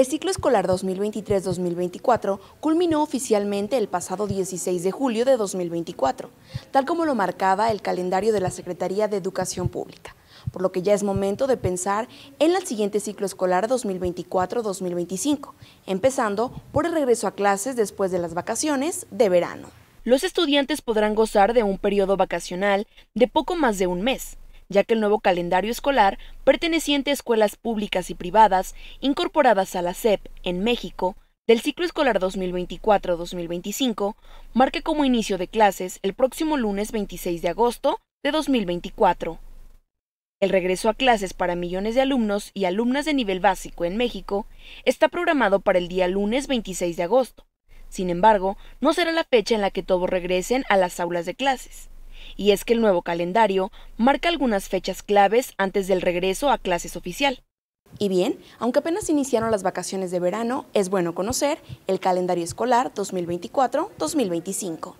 El ciclo escolar 2023-2024 culminó oficialmente el pasado 16 de julio de 2024, tal como lo marcaba el calendario de la Secretaría de Educación Pública, por lo que ya es momento de pensar en el siguiente ciclo escolar 2024-2025, empezando por el regreso a clases después de las vacaciones de verano. Los estudiantes podrán gozar de un periodo vacacional de poco más de un mes, ya que el nuevo calendario escolar, perteneciente a escuelas públicas y privadas incorporadas a la SEP en México, del ciclo escolar 2024-2025, marca como inicio de clases el próximo lunes 26 de agosto de 2024. El regreso a clases para millones de alumnos y alumnas de nivel básico en México está programado para el día lunes 26 de agosto. Sin embargo, no será la fecha en la que todos regresen a las aulas de clases y es que el nuevo calendario marca algunas fechas claves antes del regreso a clases oficial. Y bien, aunque apenas iniciaron las vacaciones de verano, es bueno conocer el calendario escolar 2024-2025.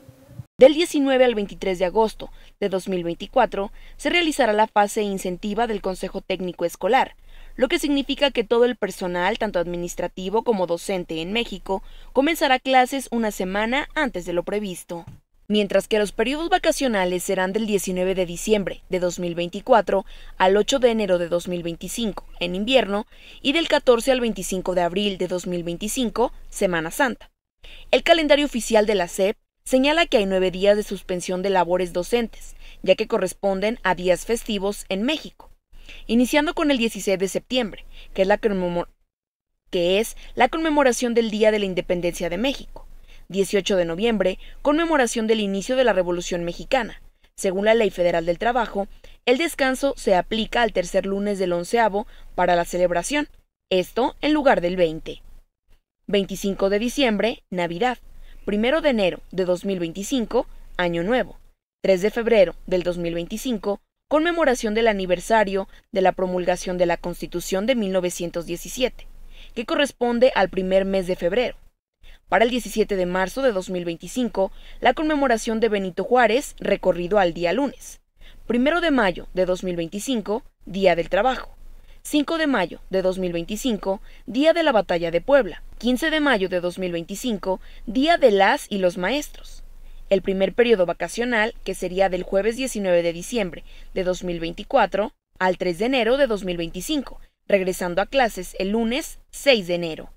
Del 19 al 23 de agosto de 2024 se realizará la fase incentiva del Consejo Técnico Escolar, lo que significa que todo el personal, tanto administrativo como docente en México, comenzará clases una semana antes de lo previsto mientras que los periodos vacacionales serán del 19 de diciembre de 2024 al 8 de enero de 2025 en invierno y del 14 al 25 de abril de 2025, Semana Santa. El calendario oficial de la SEP señala que hay nueve días de suspensión de labores docentes, ya que corresponden a días festivos en México, iniciando con el 16 de septiembre, que es la, que es la conmemoración del Día de la Independencia de México. 18 de noviembre, conmemoración del inicio de la Revolución Mexicana. Según la Ley Federal del Trabajo, el descanso se aplica al tercer lunes del onceavo para la celebración, esto en lugar del 20. 25 de diciembre, Navidad. 1 de enero de 2025, Año Nuevo. 3 de febrero del 2025, conmemoración del aniversario de la promulgación de la Constitución de 1917, que corresponde al primer mes de febrero. Para el 17 de marzo de 2025, la conmemoración de Benito Juárez, recorrido al día lunes. Primero de mayo de 2025, Día del Trabajo. 5 de mayo de 2025, Día de la Batalla de Puebla. 15 de mayo de 2025, Día de las y los Maestros. El primer periodo vacacional, que sería del jueves 19 de diciembre de 2024 al 3 de enero de 2025, regresando a clases el lunes 6 de enero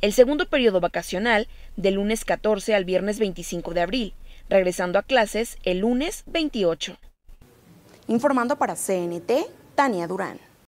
el segundo periodo vacacional del lunes 14 al viernes 25 de abril, regresando a clases el lunes 28. Informando para CNT, Tania Durán.